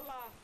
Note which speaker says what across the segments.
Speaker 1: Allah.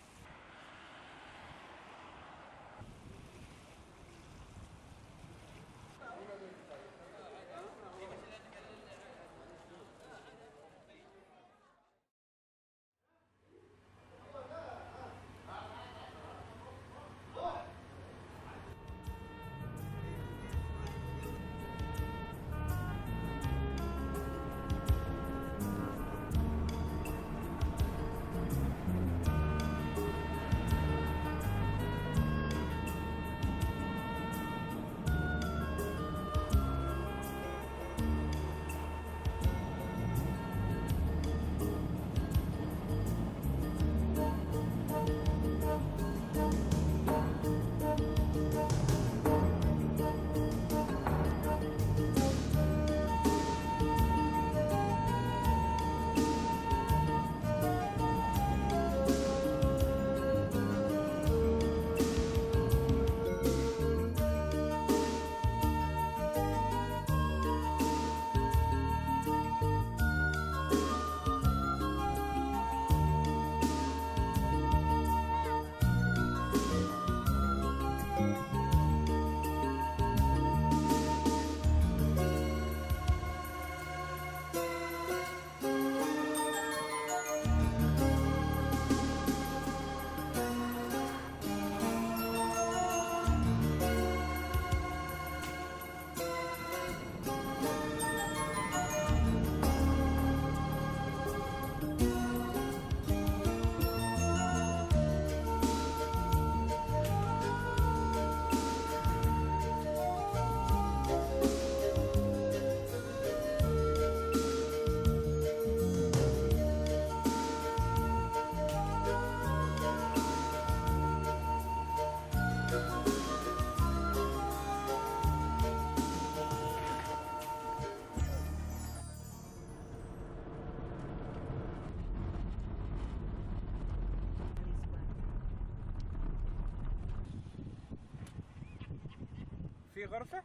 Speaker 1: agora
Speaker 2: foi.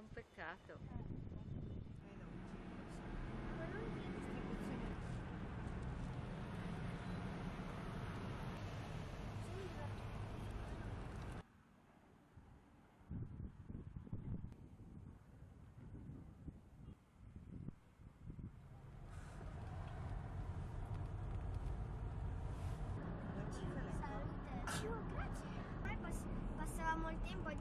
Speaker 2: un peccato.
Speaker 3: Salute. Oh, passavamo il tempo
Speaker 4: a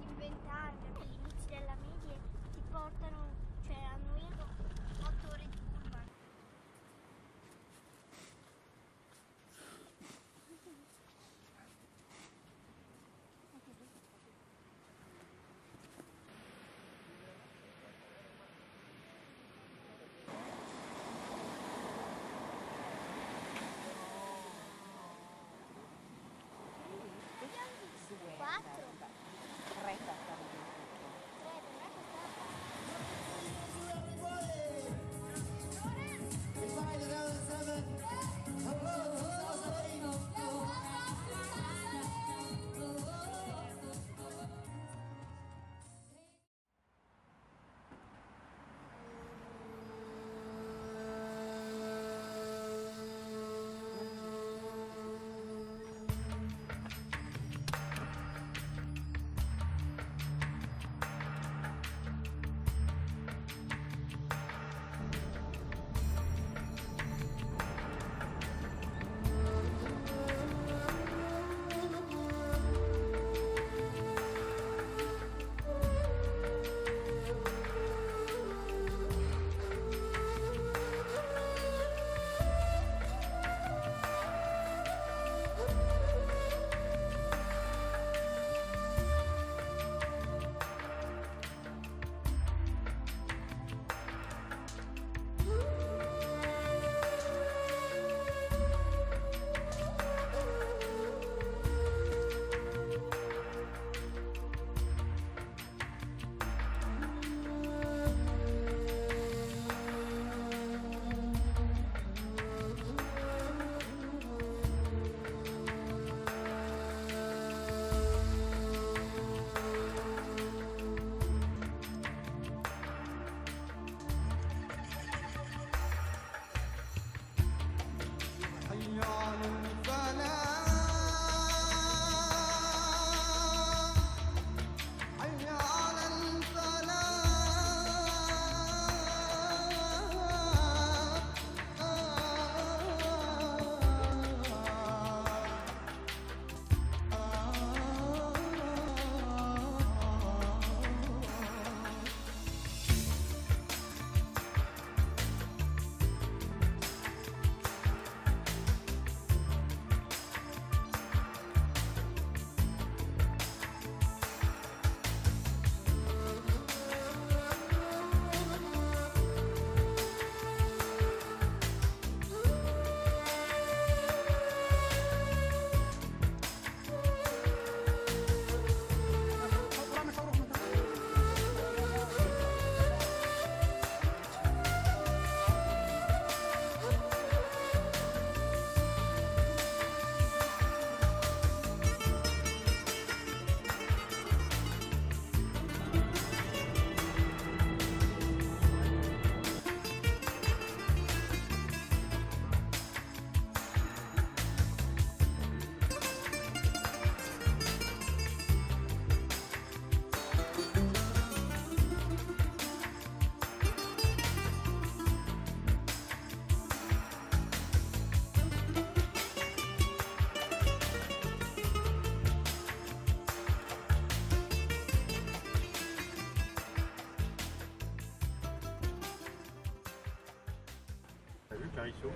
Speaker 4: Taisho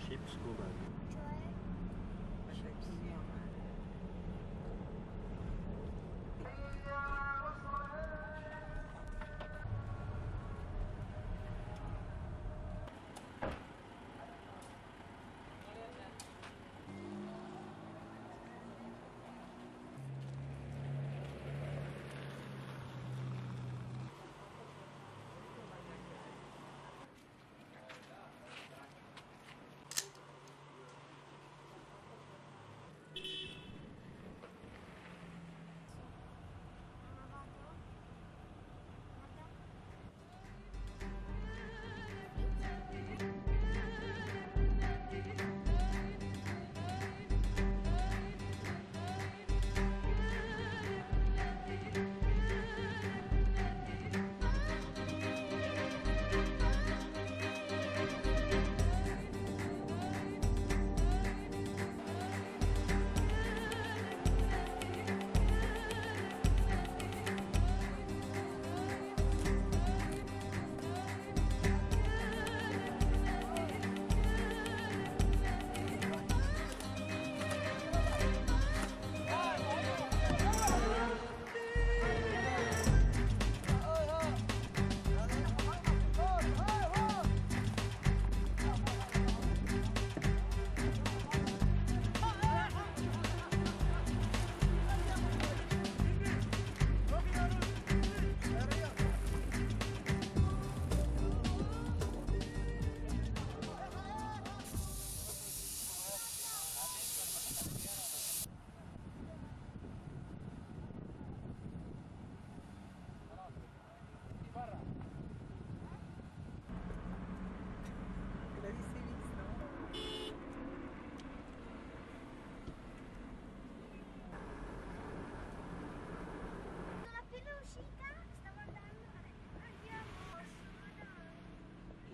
Speaker 4: Ship Scuba.